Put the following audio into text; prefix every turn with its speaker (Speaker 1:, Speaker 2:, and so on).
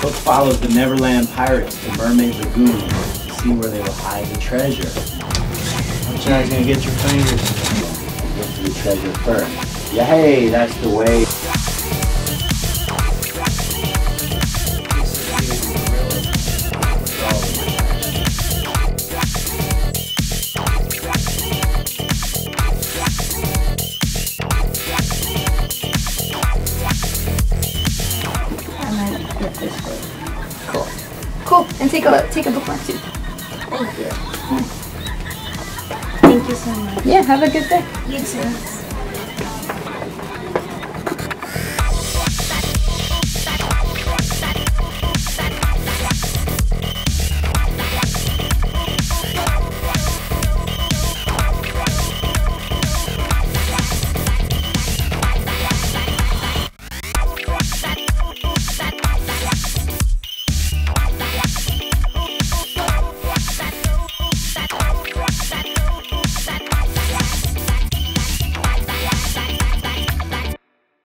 Speaker 1: Book follows the Neverland pirates to Mermaid Lagoon to see where they will hide the treasure. But you're not gonna get your fingers. The treasure first. Yay, that's the
Speaker 2: way. Cool. Cool. And take a take a bookmark too.
Speaker 3: Thank you so much.
Speaker 2: Yeah, have a good day.
Speaker 3: You too.